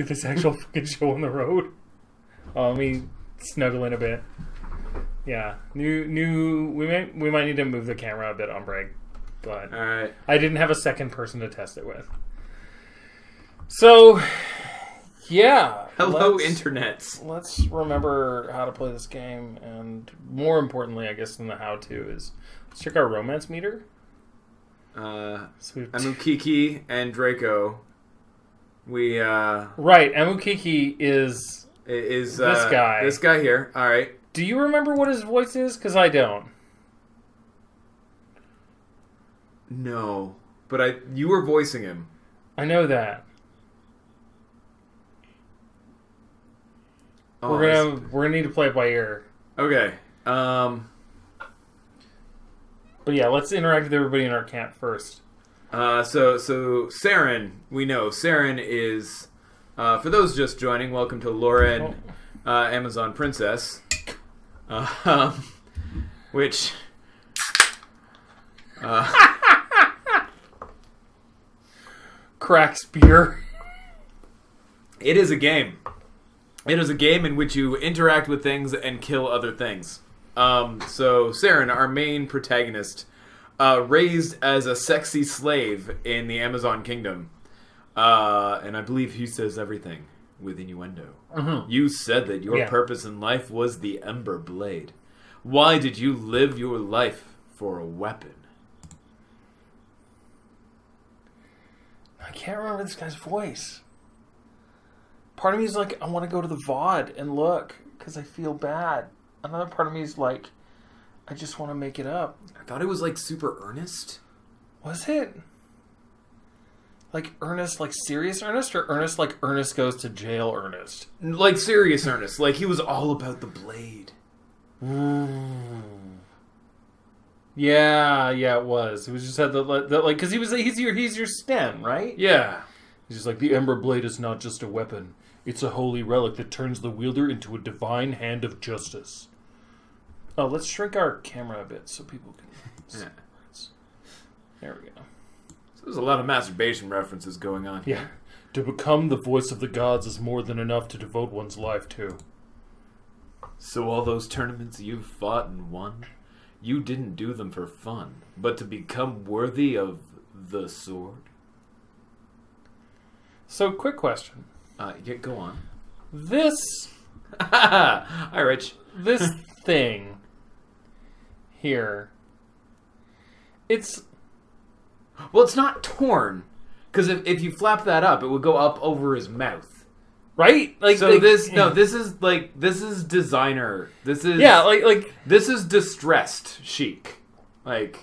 Get this actual fucking show on the road. Oh, let me snuggle in a bit. Yeah, new new. We might we might need to move the camera a bit on break, but All right. I didn't have a second person to test it with. So, yeah. Hello, let's- internets. let's remember how to play this game, and more importantly, I guess, than the how to is let's check our romance meter. Uh, So we've Amukiki and Draco. We uh right, Amukiki is. is This uh, guy. This guy here. All right. Do you remember what his voice is? Because I don't. No, but I you were voicing him. I know that. Oh, we're gonna we're gonna need to play it by ear. Okay. Um. But yeah, let's interact with everybody in our camp first. Uh. So so Saren, we know Saren is. Uh, for those just joining, welcome to Loren, uh, Amazon Princess. Uh, um, which. Uh, Cracks beer. It is a game. It is a game in which you interact with things and kill other things. Um, so Saren, our main protagonist, uh, raised as a sexy slave in the Amazon kingdom, uh, and I believe he says everything with innuendo. You said that your Yeah. purpose in life was the Ember Blade. Why did you live your life for a weapon? I can't remember this guy's voice. Part of me is like, I want to go to the VOD and look because I feel bad. Another part of me is like, I just want to make it up. I thought it was like super earnest. Was it? Like earnest, like serious earnest, or earnest like Ernest goes to jail Ernest? Like serious earnest. Like he was all about the blade. Mm. Yeah, yeah, it was. It was just had the, the like because he was he's your he's your Sten, right? Yeah. He's just like the Ember Blade is not just a weapon; it's a holy relic that turns the wielder into a divine hand of justice. Oh, let's shrink our camera a bit so people can. see Yeah. words. There we go. So there's a lot of masturbation references going on. here. Yeah. To become the voice of the gods is more than enough to devote one's life to. So all those tournaments you've fought and won, you didn't do them for fun, but to become worthy of the sword. So, quick question: Uh, yeah, go on. This Hi, Rich. this thing here, it's Well, it's not torn, because if, if you flap that up, it would go up over his mouth. right. Like So like- this no, this is like this is designer. This is yeah, like like, this is distressed chic. Like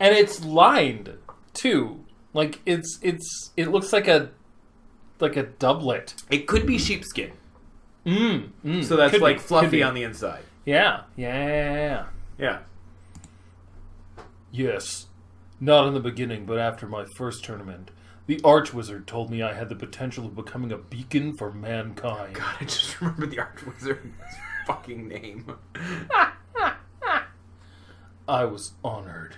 and it's lined too. Like it's it's it looks like a like a doublet. it could be sheepskin, Mm, mm, so that's could be, like fluffy on the inside. Yeah, yeah, yeah, yeah. Yeah. Yes. Not in the beginning, but after my first tournament. The Archwizard told me I had the potential of becoming a beacon for mankind. God, I just remember the Archwizard's fucking name. I was honored.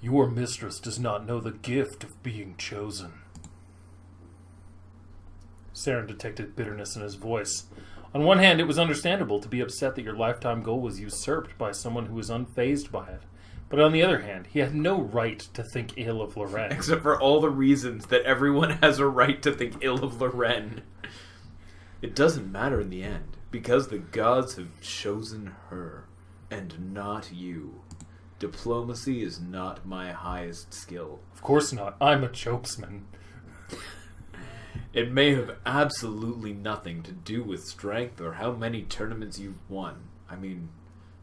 Your mistress does not know the gift of being chosen. Saren detected bitterness in his voice. On one hand, it was understandable to be upset that your lifetime goal was usurped by someone who was unfazed by it. But on the other hand, he had no right to think ill of Loren. Except for all the reasons that everyone has a right to think ill of Loren. It doesn't matter in the end, because the gods have chosen her, and not you. Diplomacy is not my highest skill. Of course not. I'm a chokesman. It may have absolutely nothing to do with strength or how many tournaments you've won. I mean,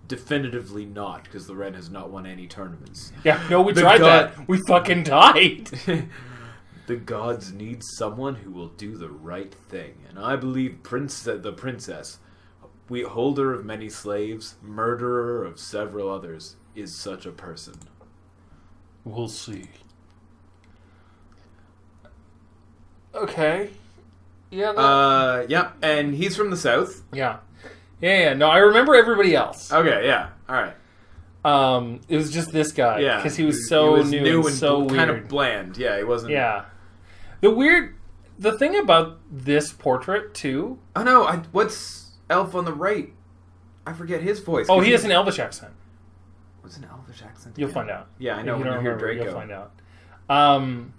definitively not, because Loren has not won any tournaments. Yeah, no, we The tried god- that. We fucking died. the gods need someone who will do the right thing, and I believe Prince the princess, we holder of many slaves, murderer of several others, is such a person. We'll see. Okay. Yeah. that- Uh, yeah, and he's from the south. yeah. Yeah. Yeah. No, I remember everybody else. Okay, yeah, all right, Um, it was just this guy. yeah, because he was so new, and, so weird. kind of bland. Yeah, he wasn't. yeah. The weird, the thing about this portrait too. Oh no! I, what's Elf on the right? I forget his voice. Oh, he has an Elvish accent. What's an Elvish accent? You'll find out. Yeah, I know. If When you don't hear Draco. You'll find out. Um,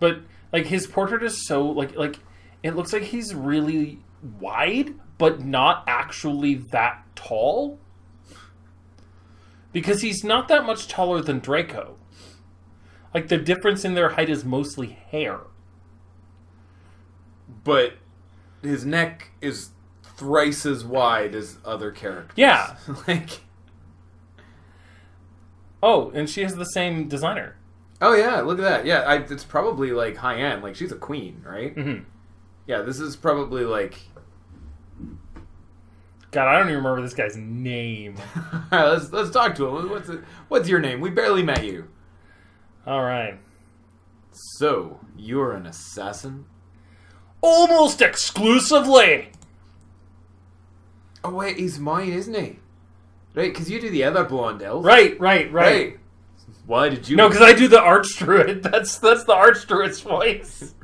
but like his portrait is so like like it looks like he's really wide, but not actually that tall. Because he's not that much taller than Draco. Like the difference in their height is mostly hair. but his neck is thrice as wide as other characters. Yeah. like, Oh, and she has the same designer. Oh yeah, look at that. Yeah, I, it's probably like high end. Like she's a queen, right? hmm Yeah, this is probably like. God, I don't even remember this guy's name. All right, let's let's talk to him. What's it, What's your name? We barely met you. All right. So you're an assassin? Almost exclusively. Oh wait, he's mine, isn't he? Right, because you do the other blonde elf. Right, right, right. Right. Why did you? No, because I do the arch druid. That's that's the arch druid's voice.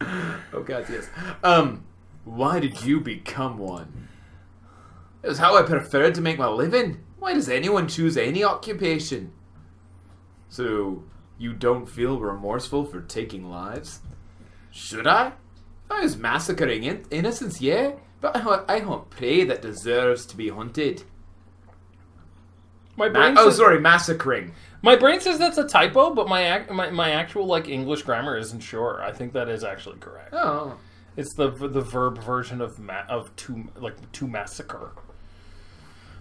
Oh god, yes. Um, why did you become one? It was how I preferred to make my living. Why does anyone choose any occupation? So you don't feel remorseful for taking lives? Should I? I was massacring in- innocents, yeah, but I I hunt prey that deserves to be hunted. My Ma- brain. oh, says, sorry, massacring. My brain says that's a typo, but my, ac- my my actual like English grammar isn't sure. I think that is actually correct. Oh, It's the the verb version of ma- of to like to massacre.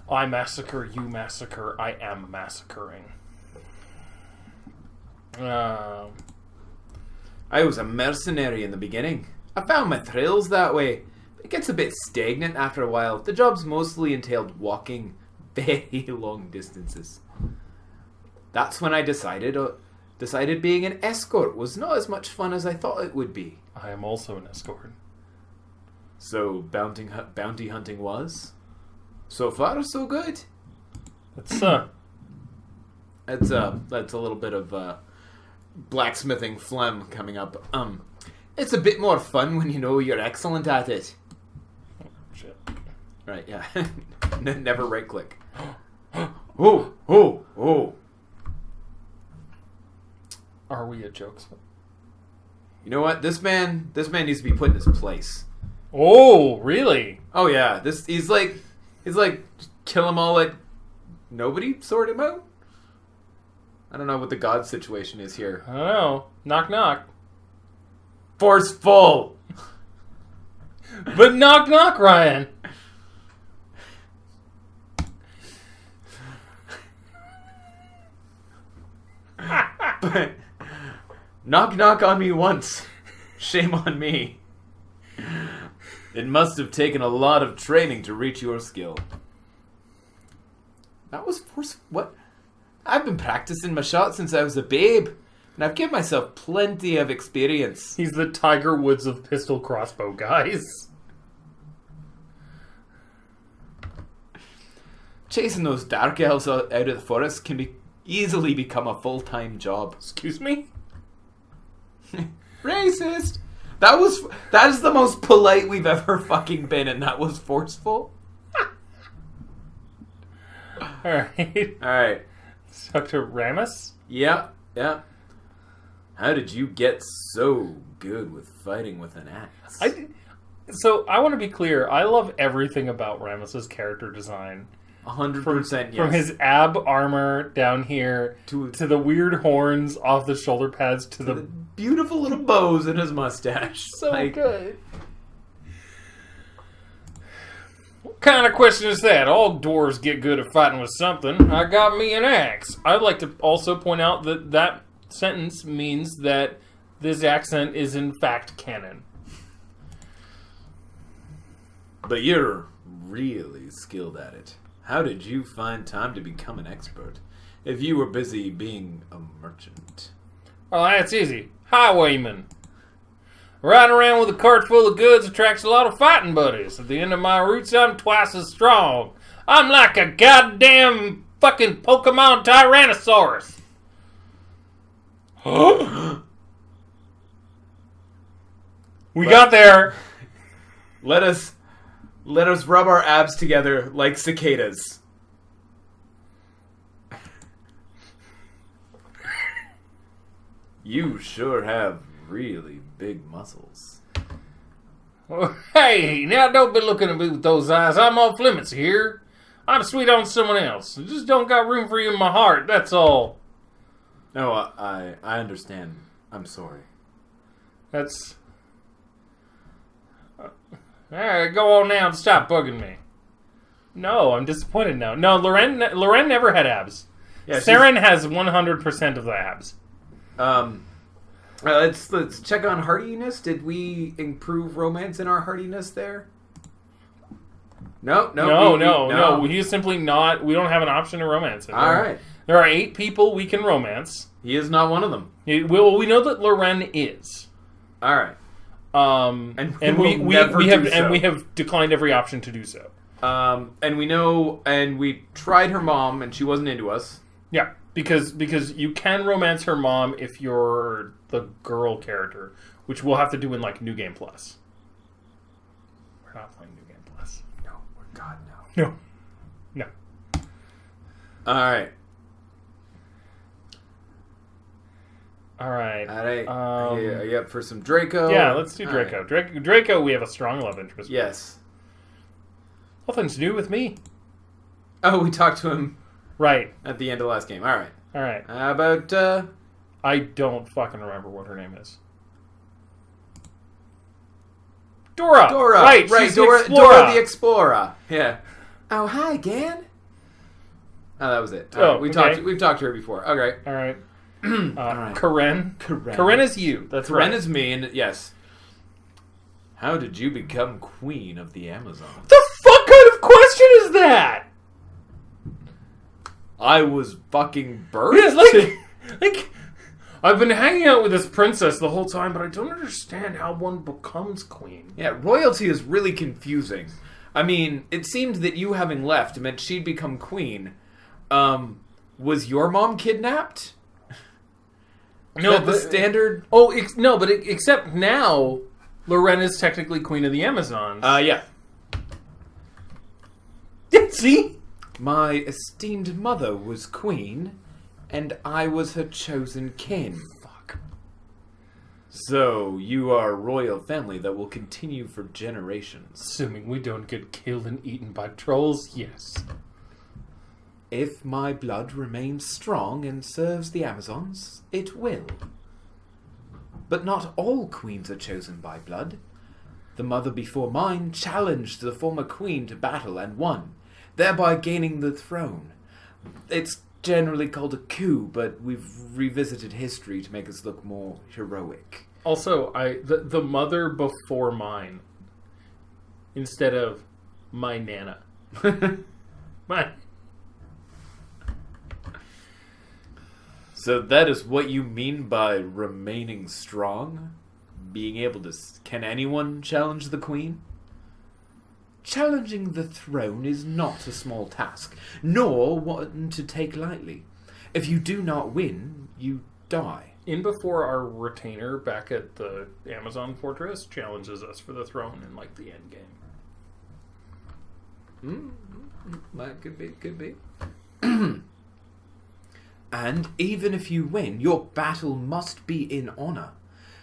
I massacre, you massacre, I am massacring. Um, I was a mercenary in the beginning. I found my thrills that way. It gets a bit stagnant after a while. The jobs mostly entailed walking very long distances. That's when I decided uh, decided being an escort was not as much fun as I thought it would be. I am also an escort. So bounty bounty hunting was so far so good. That's uh, That's uh that's a little bit of uh blacksmithing phlegm coming up. Um it's a bit more fun when you know you're excellent at it. shit. Right, yeah. Never right click. Oh, oh, oh. Are we a jokes? You know what? This man, this man needs to be put in his place. Oh, really? Oh yeah, this he's like, he's like, kill them all. Like nobody sort him out. I don't know what the god situation is here. I don't know. Knock knock. Forceful. But knock knock, Ryan. But knock knock on me once. Shame on me. It must have taken a lot of training to reach your skill. That was force. What? I've been practicing my shot since I was a babe, and I've given myself plenty of experience. He's the Tiger Woods of pistol crossbow guys. Chasing those dark elves out out of the forest can be easily become a full time job. Excuse me? Racist. That was that is the most polite we've ever fucking been, and that was forceful. Alright. All right. Dr. Ramus? Yeah, yeah. How did you get so good with fighting with an axe? I, so I want to be clear. I love everything about Ramus's character design. A hundred percent yes. From his ab armor down here to, to the weird horns off the shoulder pads to the the beautiful little bows in his mustache. so Like, good. What kind of question is that? All dwarves get good at fighting with something. I got me an axe. I'd like to also point out that that sentence means that this accent is in fact canon. But you're really skilled at it. How did you find time to become an expert if you were busy being a merchant? Oh, that's easy. Highwayman. Riding around with a cart full of goods attracts a lot of fighting buddies. At the end of my roots, I'm twice as strong. I'm like a goddamn fucking Pokemon Tyrannosaurus. we got there. Let us let us rub our abs together like cicadas. You sure have really big muscles. Oh, hey, now don't be looking at me with those eyes. I'm off limits here. I'm sweet on someone else. I just don't got room for you in my heart. That's all. No, I I, I understand. I'm sorry. That's. Uh, all right, go on now and stop bugging me. No, I'm disappointed now. No, Loren, Loren never had abs. Yeah, Saren has 100% of the abs. Um, uh, let's let's check on hardiness. Did we improve romance in our hardiness there? No, no, No, we- we- no, no. He's simply not. We don't have an option to romance him. All right, There are eight people we can romance. he is not one of them. We, well, we know that Loren is. All right. Um, And and, we we, we, never we have do and we have declined every option to do so. Um, and we know, and we tried her mom, and she wasn't into us. Yeah, because because you can romance her mom if you're the girl character, which we'll have to do in like New Game Plus. We're not playing New Game Plus. No, God no. No, no. All right, All right. all right. Um, are, you, are you up for some Draco? yeah, let's do Draco. right. Draco. Draco, we have a strong love interest. Yes. Nothing's new with me. Oh, we talked to him Right. at the end of the last game. All right. All right. How about uh, I don't fucking remember what her name is. Dora. Dora? Right. right. she's Dora. Dora the Explorer. Yeah. Oh, hi again. Oh, that was it. All Oh, right, we okay. talked. We've talked to her before. Okay. All right. Uh. Karen. Karen. Karen is you. That's Karen right. is me, and yes. How did you become queen of the Amazon? the fuck kind of question is that? I was fucking birthed. Yes, like, like, I've been hanging out with this princess the whole time, but I don't understand how one becomes queen. Yeah, royalty is really confusing. I mean, it seemed that you having left meant she'd become queen. Um, was your mom kidnapped? No, the standard. Oh, ex- no, but e- except now, Loren is technically queen of the Amazons. Uh, yeah. See? My esteemed mother was queen, and I was her chosen kin. Fuck. So you are a royal family that will continue for generations. Assuming we don't get killed and eaten by trolls, yes. If my blood remains strong and serves the Amazons, it will. But not all queens are chosen by blood. The mother before mine challenged the former queen to battle and won, thereby gaining the throne. It's generally called a coup, but we've revisited history to make us look more heroic. Also, I the, the mother before mine instead of my nana. My So that is what you mean by remaining strong? Being able to. Can anyone challenge the queen? Challenging the throne is not a small task, nor one to take lightly. If you do not win, you die. in before our retainer back at the Amazon fortress challenges us for the throne in like the end game. Mm, -hmm. that could be, could be. and even if you win, your battle must be in honor,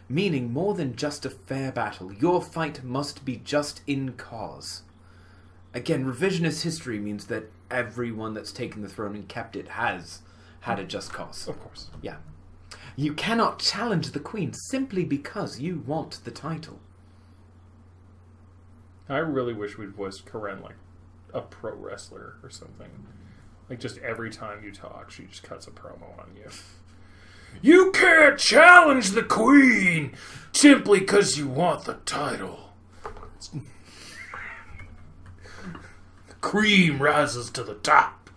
meaning more than just a fair battle. Your fight must be just in cause. Again, revisionist history means that everyone that's taken the throne and kept it has had a just cause. Of course. Yeah. You cannot challenge the queen simply because you want the title. I really wish we'd voiced Karen like a pro wrestler or something. Like just every time you talk, she just cuts a promo on you. You can't challenge the queen simply because you want the title. the cream rises to the top.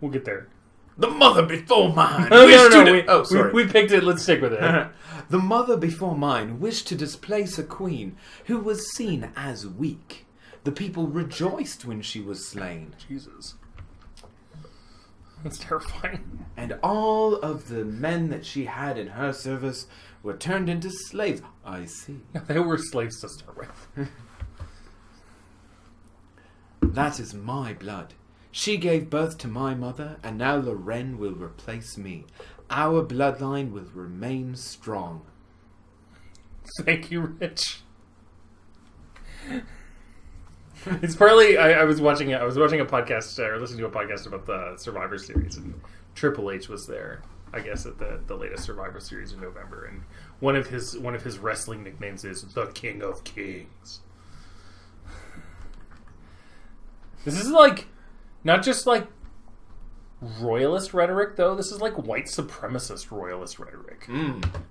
We'll get there. The mother before mine. No, no, wished no, to we, de- oh, we- sorry. We, picked it. Let's stick with it. the mother before mine wished to displace a queen who was seen as weak. The people rejoiced when she was slain. Jesus. That's terrifying. And all of the men that she had in her service were turned into slaves. I see. They were slaves to start with. That is my blood. She gave birth to my mother, and now Loren will replace me. Our bloodline will remain strong. Thank you, Rich. it's partly I, I was watching I was watching a podcast or listening to a podcast about the Survivor series and Triple H was there. I guess at the the latest Survivor series in November, and one of his one of his wrestling nicknames is the King of Kings. This is like not just like royalist rhetoric though. This is like white supremacist royalist rhetoric. Mm.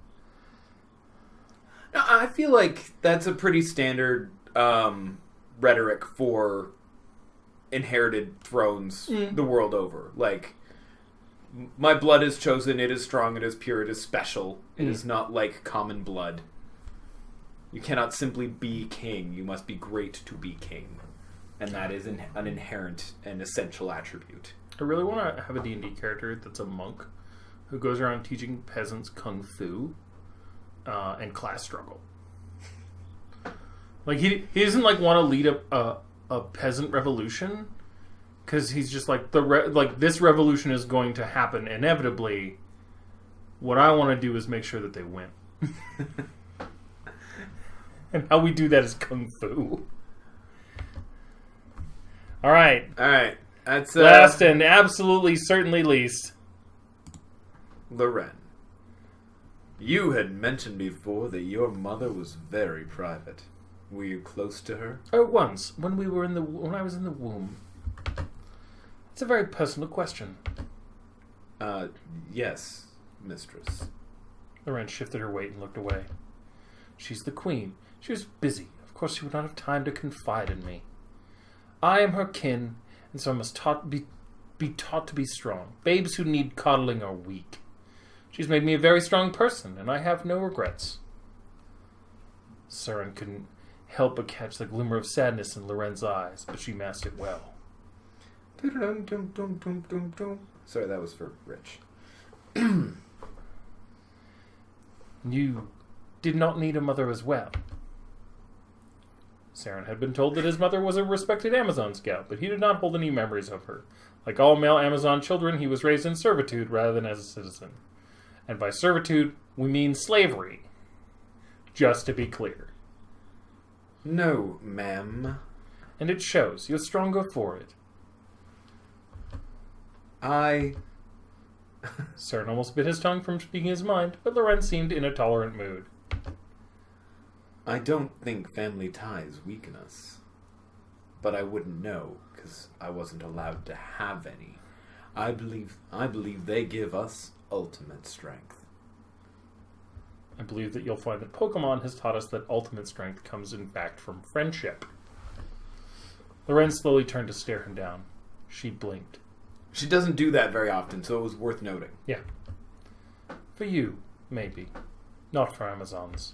I feel like that's a pretty standard um, rhetoric for inherited thrones Mm. the world over. Like, my blood is chosen, it is strong, it is pure, it is special. It Mm. is not like common blood. You cannot simply be king, you must be great to be king. And that is in- an inherent and essential attribute. I really want to have a D&D character that's a monk who goes around teaching peasants kung fu uh, and class struggle. Like he he doesn't like want to lead a a, a peasant revolution because he's just like the re- like this revolution is going to happen inevitably. What I want to do is make sure that they win, and how we do that is kung fu. All right, Alright, that's uh, last and absolutely certainly least. Loren. You had mentioned before that your mother was very private. Were you close to her? Oh, once when we were in the when I was in the womb. It's a very personal question. Uh, yes, mistress. Loren shifted her weight and looked away. She's the queen. She was busy. Of course, she would not have time to confide in me. I am her kin, and so I must taught be be taught to be strong. Babes who need coddling are weak. She's made me a very strong person, and I have no regrets. Saren couldn't help but catch the glimmer of sadness in Loren's eyes, but she masked it well. Sorry, that was for Rich. You did not need a mother as well. Saren had been told that his mother was a respected Amazon scout, but he did not hold any memories of her. Like all male Amazon children, he was raised in servitude rather than as a citizen. And by servitude, we mean slavery. Just to be clear. No, ma'am. And it shows. You're stronger for it. I. Saren almost bit his tongue from speaking his mind, but Loren seemed in a tolerant mood. I don't think family ties weaken us. But I wouldn't know, because I wasn't allowed to have any. I believe I believe they give us ultimate strength. I believe that you'll find that Pokemon has taught us that ultimate strength comes in fact from friendship. Loren slowly turned to stare him down. She blinked. She doesn't do that very often, so it was worth noting. Yeah. For you, maybe. Not for Amazons.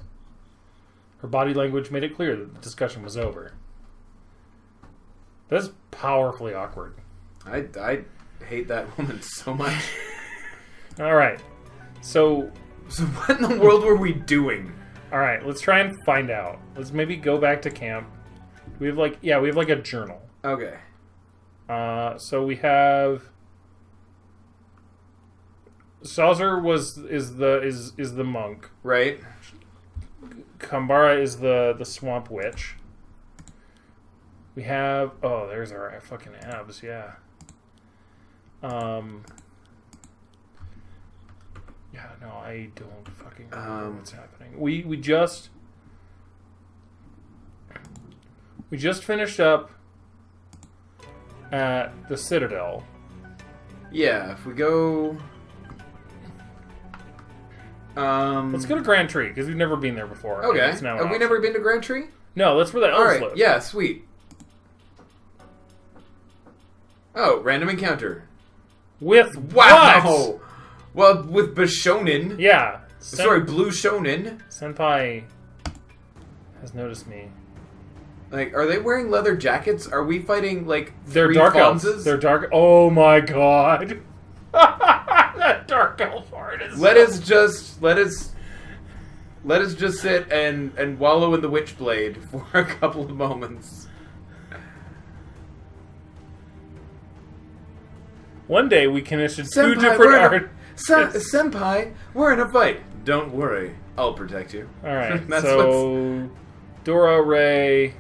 Her body language made it clear that the discussion was over. That's powerfully awkward. I, I hate that woman so much. Alright. So, so what in the world were we doing? alright, let's try and find out. Let's maybe go back to camp. We have like, yeah, we have like a journal. Okay. Uh, so we have Saucer was is the is is the monk. Right? Kambara is the the swamp witch. We have oh, there's our fucking abs, yeah. Um. Yeah, no, I don't fucking remember Um, what's happening. We we just we just finished up at the Citadel. Yeah, if we go. Um. Let's go to Grand Tree because we've never been there before. Okay, have we never been to Grand Tree? No, that's where the elves All right. live. Yeah, sweet. Oh, random encounter. With Wow. what? Well, with Bishonen. Yeah. Sen- Sorry, Blue Shonen. Senpai has noticed me. Like, are they wearing leather jackets? Are we fighting like They're dark elves. Fonzes? They're dark. Oh my god. that dark elf art is. Let so- us just let us let us just sit and and wallow in the witchblade for a couple of moments. One day we can issue two different we're in a- art. Sen- senpai, we're in a fight. Don't worry, I'll protect you. All right, That's so Dora, Ray.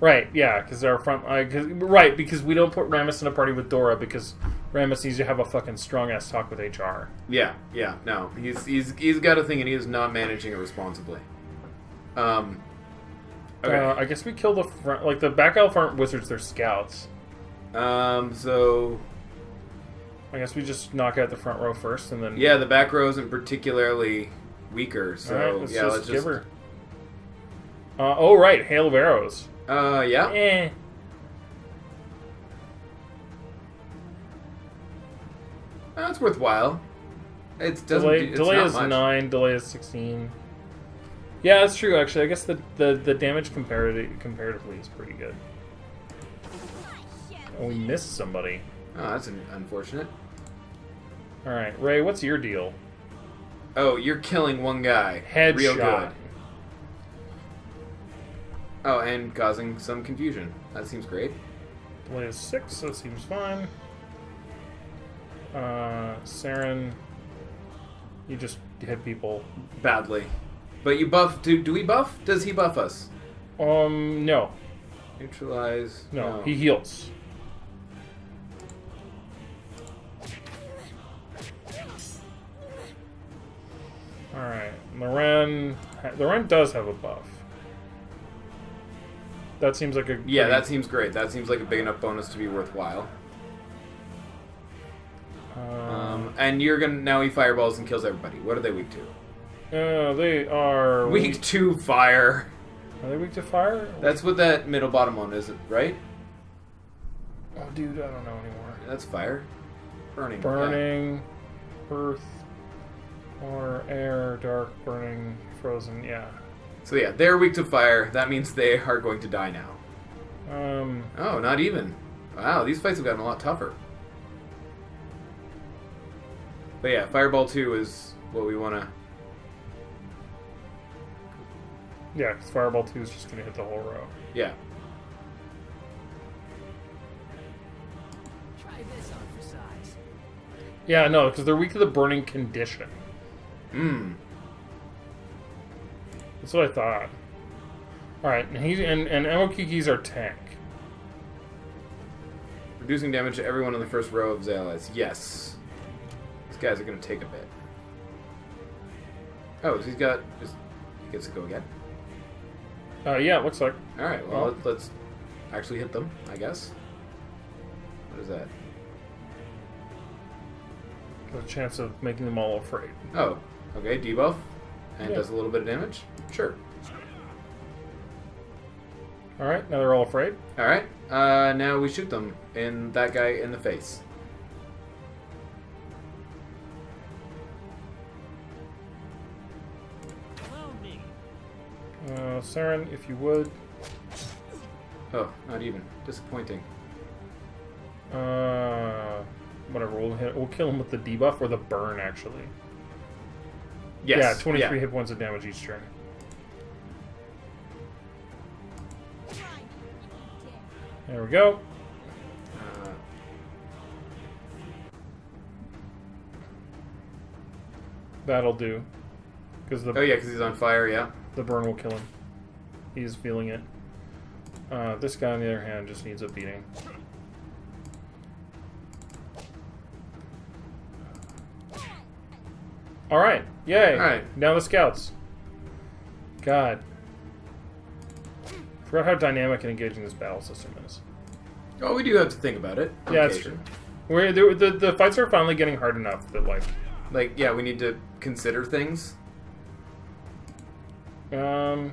Right, yeah, because our front, uh, cause, right, because we don't put Ramus in a party with Dora because Ramus needs to have a fucking strong ass talk with HR. Yeah, yeah, no, he's he's he's got a thing and he is not managing it responsibly. Um. Okay. Uh, I guess we kill the front, like the back elf aren't wizards; they're scouts. um. So I guess we just knock out the front row first, and then yeah, the back row isn't particularly weaker. So right, let's yeah, just let's give just. her. Uh, oh right, hail of arrows. Uh, yeah. Eh. That's worthwhile. It doesn't. Delay, do- it's delay not is much. nine. Delay is sixteen. Yeah, that's true. Actually, I guess the the, the damage comparatively comparatively is pretty good. Oh, we missed somebody. Oh, that's un- unfortunate. All right, Ray, what's your deal? Oh, you're killing one guy. Headshot. Real good. Oh, and causing some confusion. That seems great. Delay is six, so it seems fine. Uh, Saren, you just hit people. Badly. But you buff. Do, do we buff? Does he buff us? Um, no, Neutralize. no, he heals. All right, Loren. Loren does have a buff. That seems like a Yeah, pretty- that seems great. That seems like a big enough bonus to be worthwhile. Um, Um, and you're gonna now he fireballs and kills everybody. What are they weak to? uh, they are Weak to fire. Are they weak to fire? That's what that middle bottom one is, right? oh, dude, I don't know anymore. That's fire. Burning. yeah. Burning, earth, water, air, dark, burning, frozen. Yeah. So yeah, they're weak to fire. That means they are going to die now. Um. Oh, not even. Wow, these fights have gotten a lot tougher. But yeah, Fireball 2 is what we want to. Yeah, because Fireball Two is just gonna hit the whole row. Yeah. Try this on for size. Yeah, no, because they're weak to the burning condition. Mmm. That's what I thought. All right, and he's and and Amukiki's our tank. Reducing damage to everyone in the first row of allies. Yes. These guys are going to take a bit. Oh, he's got. Just, he gets to go again. Uh, yeah, it looks like. Alright, well, Oh. let's, let's actually hit them, I guess. What is that? Got a chance of making them all afraid. Oh, okay, debuff. And Yeah. does a little bit of damage? Sure. All right, now they're all afraid. Alright, uh, now we shoot them in that guy in the face. Allow me. Uh, Saren, if you would. Oh, not even. Disappointing. Uh, whatever. We'll hit. We'll kill him with the debuff or the burn. Actually. Yes. Yeah, 23 yeah. hit points of damage each turn. There we go. Uh, That'll do. Because the oh, yeah, because he's on fire, yeah. the burn will kill him. He's feeling it. Uh, this guy, on the other hand, just needs a beating. All right, yay! All right. now the scouts. God, forgot how dynamic and engaging this battle system is. Oh, we do have to think about it. Yeah, it's occasion. We're, the, the the fights are finally getting hard enough that like, Like, yeah, we need to consider things. um,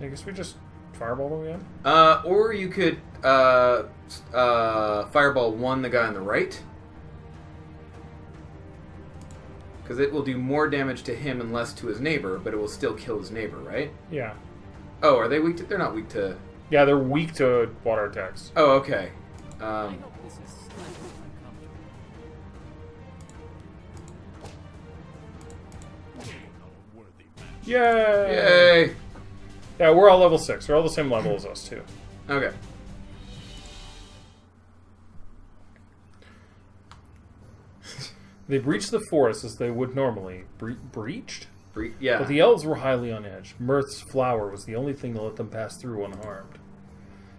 I guess we just fireball them again. Uh, or you could uh, uh, fireball one the guy on the right, because it will do more damage to him and less to his neighbor, but it will still kill his neighbor, right? Yeah. Oh, are they weak to? They're not weak to Yeah, they're weak to water attacks. Oh, okay. Um, This is slightly uncomfortable. Yay! yay. Yeah, we're all level six. They're all the same level as us too. Okay. They breached the forest as they would normally. Bre- breached? Bre- yeah. But the elves were highly on edge. Mirth's flower was the only thing to let them pass through unharmed.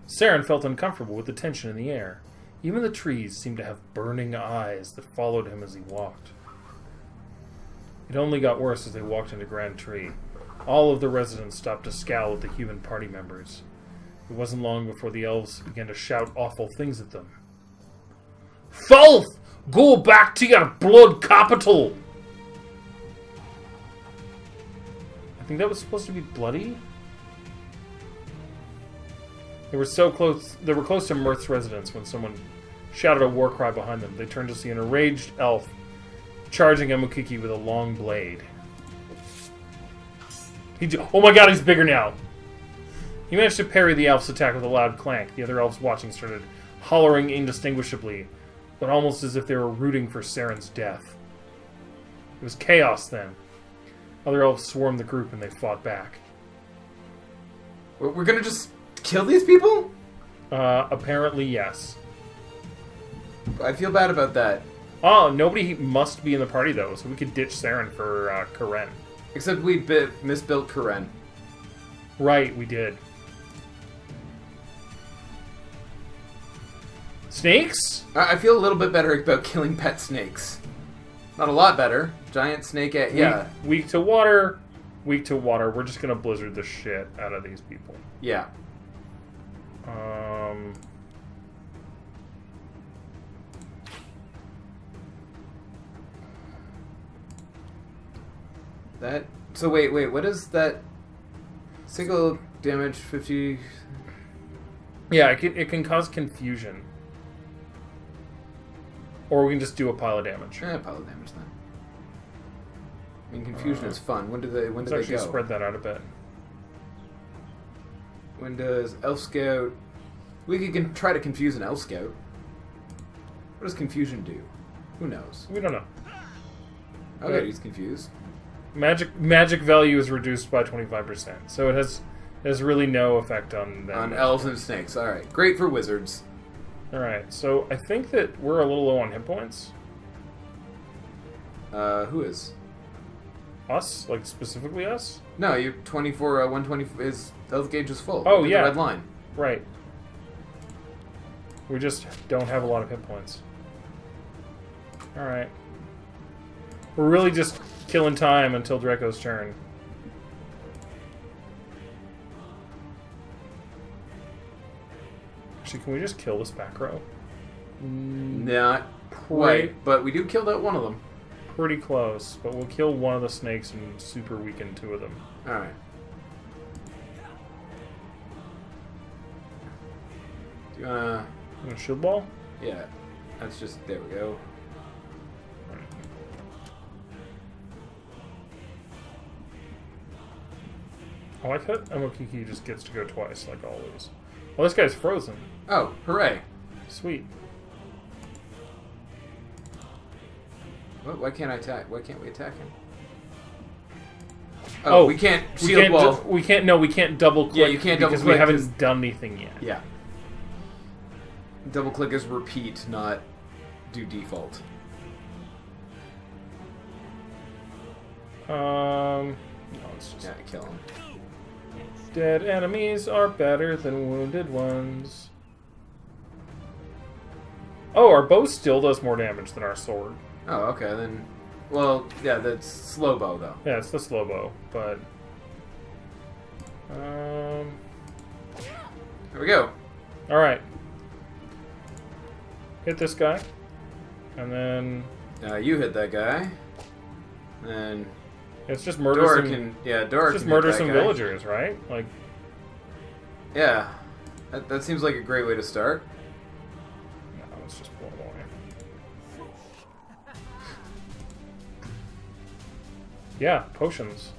Saren felt uncomfortable with the tension in the air. Even the trees seemed to have burning eyes that followed him as he walked. It only got worse as they walked into Grand Tree. All of the residents stopped to scowl at the human party members. It wasn't long before the elves began to shout awful things at them. Filth! Go back to your blood capital! I think that was supposed to be bloody. They were so close. They were close to Mirth's residence when someone shouted a war cry behind them. They turned to see an enraged elf charging Amukiki with a long blade. He oh my god, he's bigger now. He managed to parry the elf's attack with a loud clank. The other elves watching started hollering indistinguishably, but almost as if they were rooting for Saren's death. It was chaos then. Other elves swarmed the group and they fought back. We're, gonna just kill these people? Uh, apparently, yes. I feel bad about that. Oh, nobody must be in the party though, so we could ditch Saren for uh, Karen. Except we bit, misbuilt Karen. Right, we did. Snakes? I, I feel a little bit better about killing pet snakes. Not a lot better. Giant snake. at yeah. Weak, weak to water. Weak to water. We're just gonna blizzard the shit out of these people. Yeah. Um. That. So wait, wait. What is that? Single damage fifty. Yeah, it can, it can cause confusion. Or we can just do a pile of damage. Eh, pile of damage then. I mean, confusion is fun. When do they? When do they actually go? spread that out a bit. When does Elf Scout? We could try to confuse an Elf Scout. What does confusion do? Who knows? We don't know. Okay, he's confused. Magic magic value is reduced by twenty five percent, so it has it has really no effect on them. On elves and snakes. All right, great for wizards. All right, so I think that we're a little low on hit points. Uh, who is? Us, like specifically us. No, you 24, uh, 120 is health gauge is full. Oh, Look yeah. the red line. Right. We just don't have a lot of hit points. All right. We're really just killing time until Draco's turn. Actually, can we just kill this back row? Mm, Not Right. quite, but we do kill that one of them. Pretty close, but we'll kill one of the snakes and super weaken two of them. All right. Do uh, you uh, wanna? And a shield ball? Yeah, that's just there. We go. I like that Amukiki just gets to go twice, like always. Well, this guy's frozen. Oh, hooray! Sweet. What, why can't I attack? Why can't we attack him? Oh, Oh, we can't We can't. wall. we can't. No, we can't double click. Yeah, you can't double because click we haven't 'cause- done anything yet. Yeah. Double click is repeat, not do default. Um. No, it's just Yeah, kill him. dead enemies are better than wounded ones. Oh, our bow still does more damage than our sword. Oh, okay then. Well, yeah, that's slow bow though. Yeah, it's the slow bow, but. Um. Here we go. All right. Hit this guy, and then Uh, you hit that guy. And it's just murder Dora some. can, yeah, Dora it's just murder some guy. villagers, right? Like, Yeah, that, that seems like a great way to start. Yeah, potions.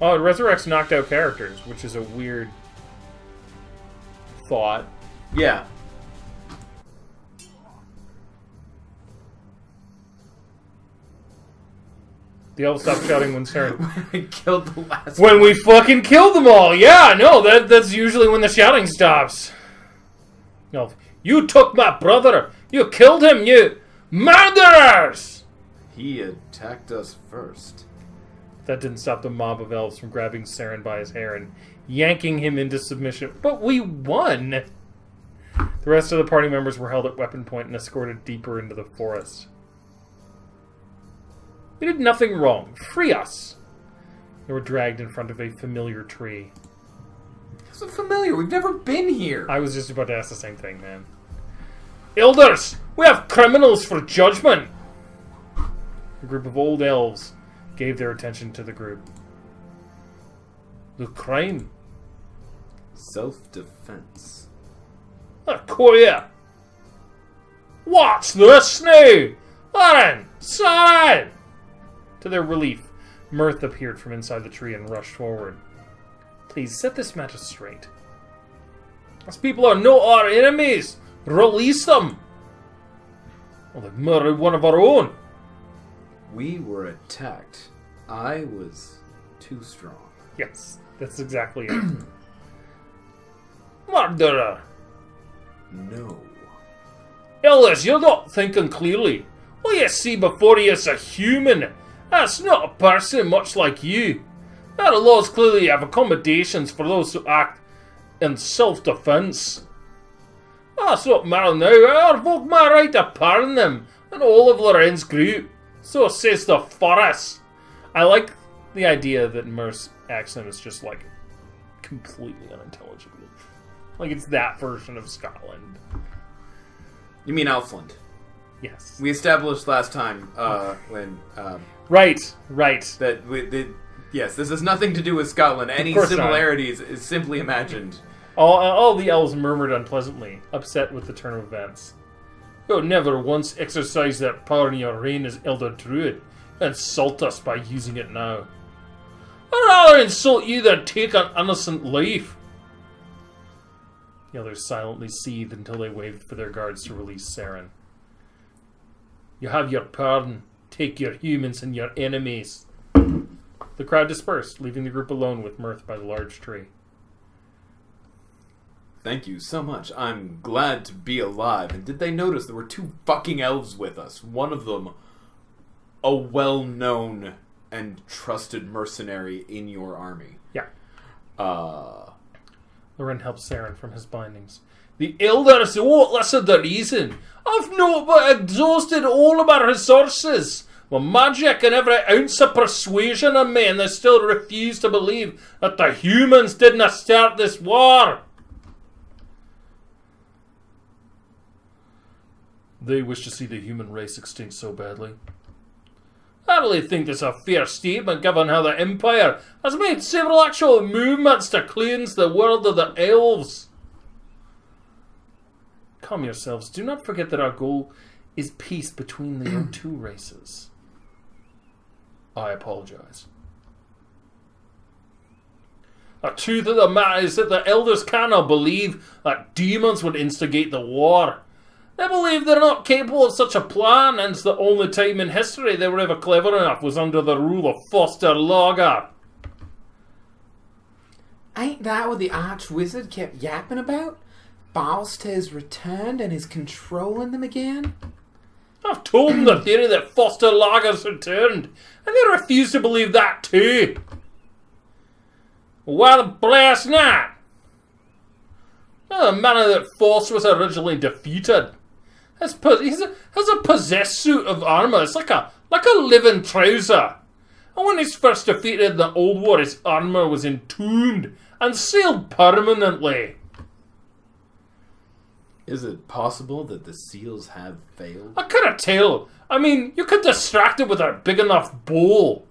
Oh, it resurrects knocked out characters, which is a weird thought. Yeah. The elves stopped shouting when Saren. Killed the last When we fucking killed them all, yeah, no, that that's usually when the shouting stops. No, you took my brother. You killed him. You murderers! He attacked us first. That didn't stop the mob of elves from grabbing Saren by his hair and yanking him into submission. But we won. The rest of the party members were held at weapon point and escorted deeper into the forest. We did nothing wrong. Free us. They were dragged in front of a familiar tree. So familiar. We've never been here. I was just about to ask the same thing, man. Elders, we have criminals for judgment. A group of old elves gave their attention to the group. The crime. Self-defense. A queer. What's this now? Aaron, son! To their relief, Mirth appeared from inside the tree and rushed forward. Please set this matter straight. These people are not our enemies. Release them. Well, they've murdered one of our own. We were attacked. I was too strong. Yes, that's exactly it. Murderer. No. Ellis, you're not thinking clearly. What you see before you is a human. That's not a person much like you. Now the laws clearly have accommodations for those who act in self-defense. That's not matter now. I revoke my right to pardon them and all of Loren's group. So says the forest. I like the idea that Mirth's accent is just like completely unintelligible. Like it's that version of Scotland. You mean Elfland? Yes. We established last time uh, when um, Right, right. that we, the, yes, this has nothing to do with Scotland. Any course not. similarities is simply imagined. All, all the elves murmured unpleasantly, upset with the turn of events. You never once exercised that power in your reign as Elder Druid. Insult us by using it now. I'd rather insult you than take an innocent life. The others silently seethed until they waved for their guards to release Saren. You have your pardon. Take your humans and your enemies. The crowd dispersed, leaving the group alone with Mirth by the large tree. Thank you so much. I'm glad to be alive. And did they notice there were two fucking elves with us? One of them, a well known and trusted mercenary in your army. Yeah. Uh, Loren helped Saren from his bindings. The elders won't listen to the reason. I've not but exhausted all of my resources. With magic and every ounce of persuasion in me, and they still refuse to believe that the humans didn't start this war. They wish to see the human race extinct so badly. I really think this is a fair statement given how the Empire has made several actual movements to cleanse the world of the elves. Calm yourselves. Do not forget that our goal is peace between the two races. I apologize. The truth of the matter is that the elders cannot believe that demons would instigate the war. They believe they're not capable of such a plan, and the only time in history they were ever clever enough was under the rule of Foster Lager. Ain't that what the arch wizard kept yapping about? Faust has returned and is controlling them again? I've told them the theory that Foster Lager's returned, and they refuse to believe that too. Why the blast not? Oh, the man that Faust was originally defeated. Has he's a, has a possessed suit of armor. It's like a like a living trouser. And when he's first defeated in the old war, his armor was entombed and sealed permanently. is it possible that the seals have failed? I couldn't tell. I mean, you could distract it with a big enough bowl.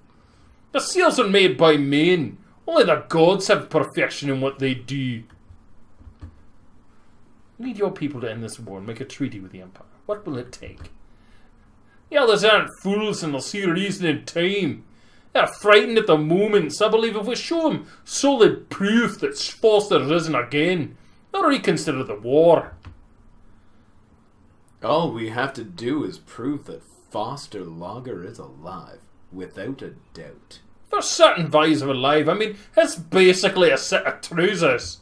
The seals are made by men. Only the gods have perfection in what they do. Need your people to end this war and make a treaty with the Empire. What will it take? The others aren't fools and they'll see reason in time. They're frightened at the moment, so I believe if we show them solid proof that Faust has risen again, they'll reconsider the war. All we have to do is prove that Foster Logger is alive, without a doubt. There's certain of alive. I mean, it's basically a set of trousers.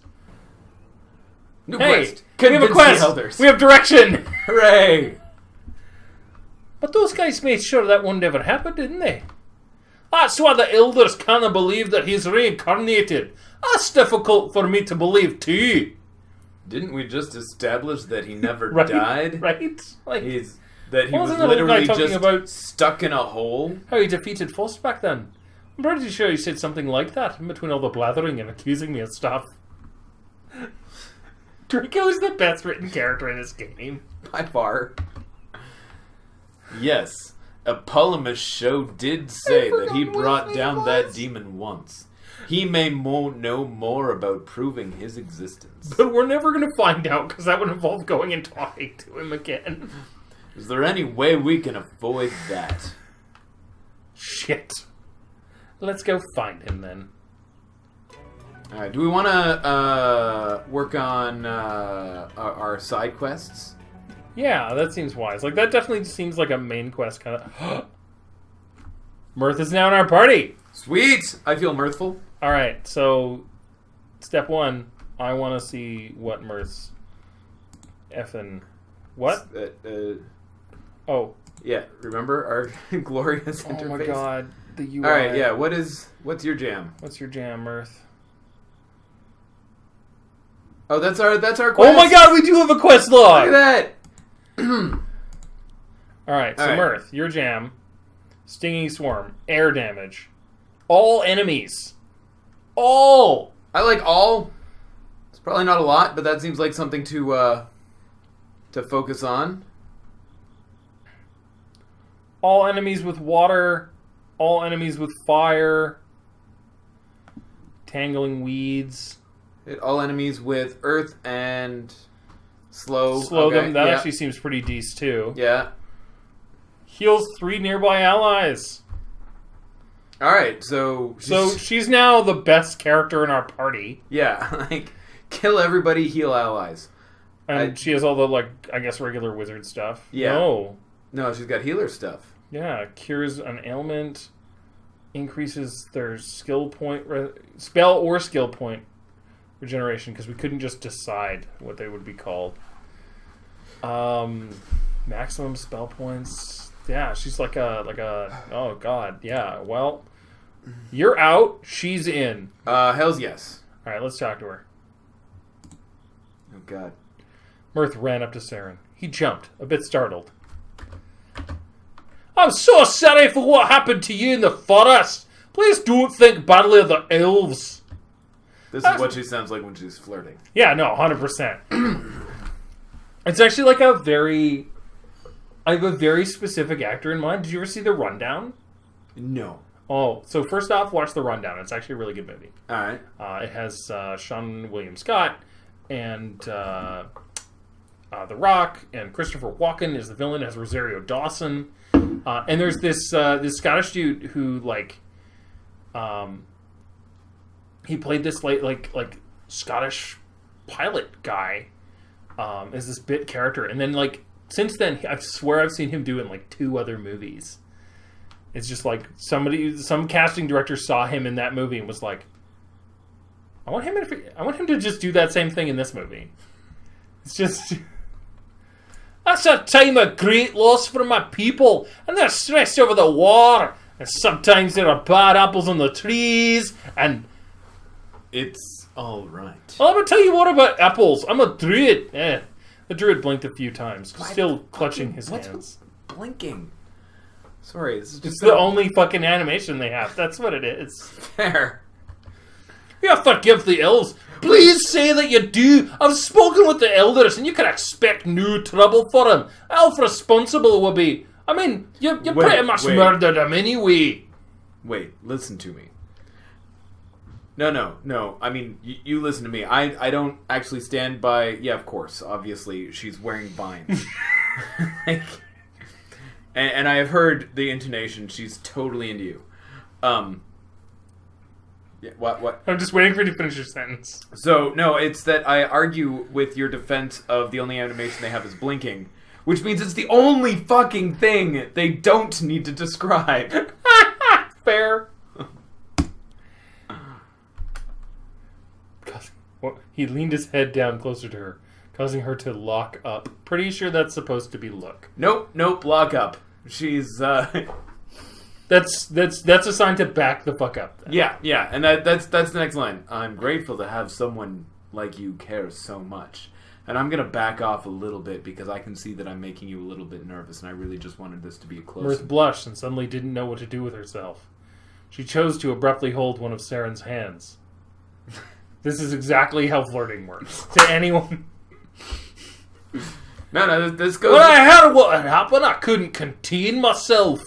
New Hey, quest. we have a Convince quest. Elders. We have direction. Hooray! But those guys made sure that one never happened, didn't they? That's why the elders can't believe that he's reincarnated. That's difficult for me to believe too. Didn't we just establish that he never Right? died? Right? Like He's that he was Wasn't that old guy literally just about- stuck in a hole. how he defeated Foster back then. I'm pretty sure he said something like that in between all the blathering and accusing me of stuff. Draco's the best written character in this game. By far. Yes, Eponymous show did say that he brought down name that demon once. He may mo- know more about proving his existence. But we're never going to find out because that would involve going and talking to him again. Is there any way we can avoid that? Shit. Let's go find him then. All right. Do we want to uh, work on uh, our, our side quests? Yeah, that seems wise. Like that definitely seems like a main quest kind of. Mirth is now in our party. Sweet. I feel mirthful. All right, so step one, I want to see what Mirth's effing what? Uh, uh, Oh, yeah. Remember our glorious oh interface. my god, the UI. All right. Yeah. What is? What's your jam? What's your jam, Mirth? Oh, that's our that's our quest. Oh my god, we do have a quest log. Look at that. All right, so All right. Mirth, your jam, stinging swarm, air damage, all enemies, all. I like all. It's probably not a lot, but that seems like something to uh to focus on. all enemies with water, all enemies with fire, tangling weeds, Hit all enemies with earth and slow. slow Okay, them. That yeah. actually seems pretty decent too. Yeah. Heals three nearby allies. All right. So So she's now the best character in our party, yeah, like kill everybody, heal allies. and I- she has all the like I guess regular wizard stuff. Yeah. No. No, she's got healer stuff. Yeah, cures an ailment, increases their skill point, spell or skill point regeneration because we couldn't just decide what they would be called. Um, maximum spell points. Yeah, she's like a like a oh god. Yeah. Well, you're out. She's in. Uh, hell's yes. All right, let's talk to her. Oh God. Mirth ran up to Saren. He jumped, a bit startled. I'm so sorry for what happened to you in the forest. Please don't think badly of the elves. This is what she sounds like when she's flirting. Yeah, no, 100%. it's actually like a very. I have a very specific actor in mind. Did you ever see The Rundown? No. Oh, so first off, watch The Rundown. It's actually a really good movie. All right. Uh, it has uh, Seann William Scott and uh, uh, The Rock, and Christopher Walken is the villain. It has Rosario Dawson, uh, and there's this uh, this Scottish dude who like, um, he played this like like like Scottish pilot guy, um, as this bit character, and then like since then, I swear I've seen him do in like two other movies. It's just like somebody, some casting director saw him in that movie and was like, I want him. In, I want him to just do that same thing in this movie. It's just that's a time of great loss for my people, and they're stressed over the war. And sometimes there are bad apples on the trees. And It's all right. well, I'm gonna tell you what about apples. I'm a druid. Eh. The druid blinked a few times, Why still clutching fucking- his what's hands. Blinking. Sorry, this is It's just the only fucking animation they have. That's what it is. fair. You forgive the elves. Please say that you do. I've spoken with the elders, and you can expect no trouble for them. Elf responsible will be. I mean, you you Wait, pretty much wait. murdered him anyway. Wait, listen to me. No, no, no. I mean, y- you listen to me. I, I don't actually stand by. Yeah, of course. Obviously, she's wearing vines. like, and, and I have heard the intonation. She's totally into you. Um, Yeah, what? What? I'm just waiting for you to finish your sentence. So no, it's that I argue with your defense of the only animation they have is blinking, which means it's the only fucking thing they don't need to describe. Fair. Causing- what- He leaned his head down closer to her, causing her to lock up. Pretty sure that's supposed to be look. nope, nope, lock up. She's uh That's that's that's a sign to back the fuck up. Then. Yeah, yeah, and that that's that's the next line. I'm grateful to have someone like you care so much. And I'm gonna back off a little bit because I can see that I'm making you a little bit nervous, and I really just wanted this to be a close. Mirth blushed and suddenly didn't know what to do with herself. She chose to abruptly hold one of Saren's hands. This is exactly how flirting works. To anyone. No, no, this, goes. When I heard what had happened, I couldn't contain myself.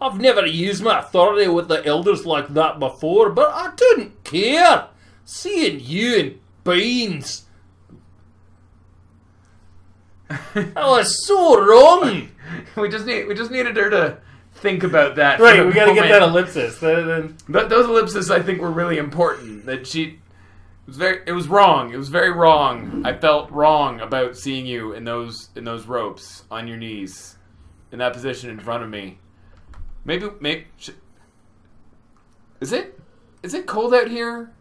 I've never used my authority with the elders like that before, but I didn't care. Seeing you in beans. That was so wrong. we just need we just needed her to think about that. Right, we gotta get that ellipsis. But those ellipses, I think, were really important. That she it was very, it was wrong. It was very wrong. I felt wrong about seeing you in those in those ropes on your knees, in that position in front of me. Maybe, maybe, is it is it cold out here?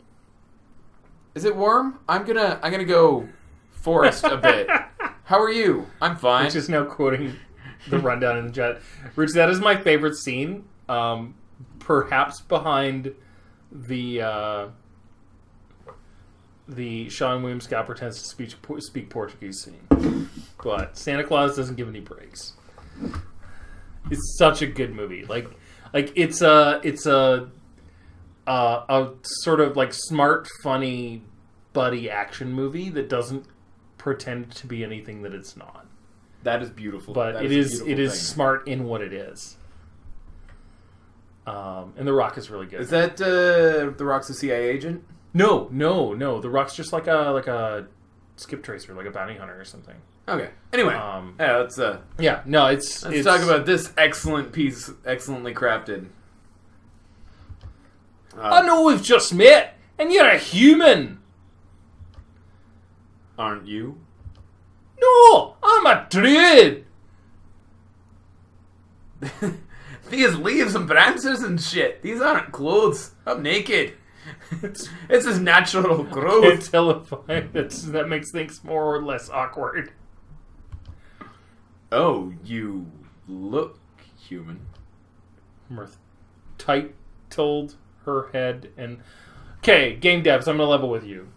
Is it warm? I'm gonna I'm gonna go forest a bit. How are you? I'm fine. Rich is now quoting the rundown in the chat. Rich, that is my favorite scene. Um, perhaps behind the uh, the Seann William Scott pretends to speak speak Portuguese scene, but Santa Claus doesn't give any breaks. It's such a good movie. Like, like it's a it's a uh, a sort of like smart, funny, buddy action movie that doesn't pretend to be anything that it's not that is beautiful. but That it a is beautiful it is smart in what it is. Um, and the Rock is really good. Is that uh, the Rock's a CIA agent? No, no, no. The Rock's just like a like a skip tracer, like a bounty hunter or something. Okay. Anyway, Um, yeah, let's uh, yeah, no, it's let's it's, talk about this excellent piece, excellently crafted. I Uh, know we've just met, and you're a human. aren't you? No, I'm a druid. These leaves and branches and shit. These aren't clothes. I'm naked. It's it's his natural growth. It's that makes things more or less awkward. oh, you look human. Mirth titled her head and okay game devs i'm gonna level with you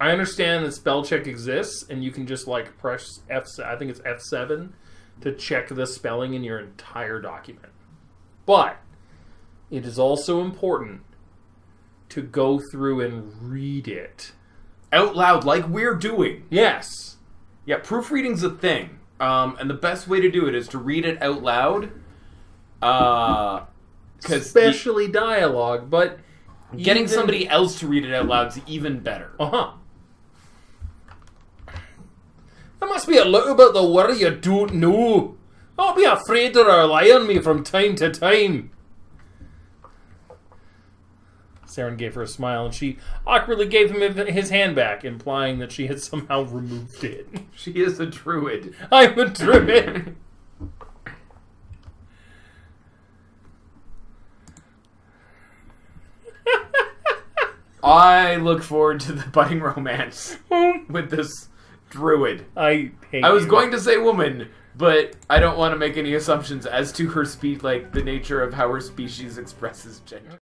i understand that spell check exists and you can just like press f i think it's f7 to check the spelling in your entire document but it is also important to go through and read it Out loud, like we're doing. yes Yeah, proofreading's a thing. Um, and the best way to do it is to read it out loud. Uh, especially dialogue but getting even- somebody else to read it out loud is even better. Uh-huh. There must be a little bit the worry you don't know. I'll be afraid to rely on me from time to time. Saren gave her a smile, and she awkwardly gave him his hand back, implying that she had somehow removed it. She is a druid. I'm a druid. I look forward to the budding romance with this druid. I hate I was you. going to say woman, but I don't want to make any assumptions as to her speed, like the nature of how her species expresses gender.